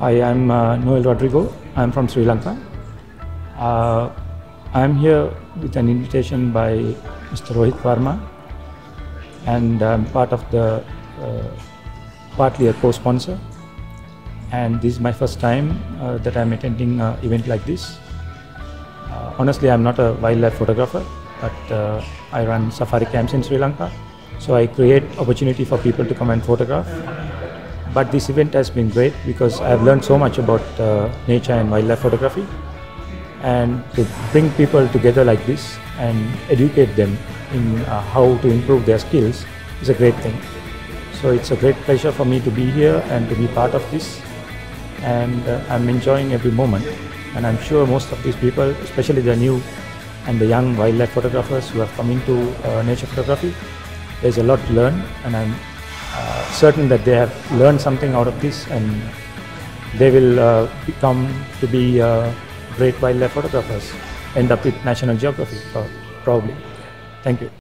Hi, I'm uh, Noel Rodrigo. I'm from Sri Lanka. Uh, I'm here with an invitation by Mr. Rohit Verma, and I'm part of the uh, partly a co-sponsor. And this is my first time uh, that I'm attending an event like this. Uh, honestly, I'm not a wildlife photographer, but uh, I run safari camps in Sri Lanka, so I create opportunity for people to come and photograph but this event has been great because I've learned so much about uh, nature and wildlife photography. And to bring people together like this and educate them in uh, how to improve their skills is a great thing. So it's a great pleasure for me to be here and to be part of this. And uh, I'm enjoying every moment. And I'm sure most of these people, especially the new and the young wildlife photographers who have come into uh, nature photography, there's a lot to learn. And I'm certain that they have learned something out of this and they will uh, become to be uh, great wildlife photographers, end up with National Geographic probably. Thank you.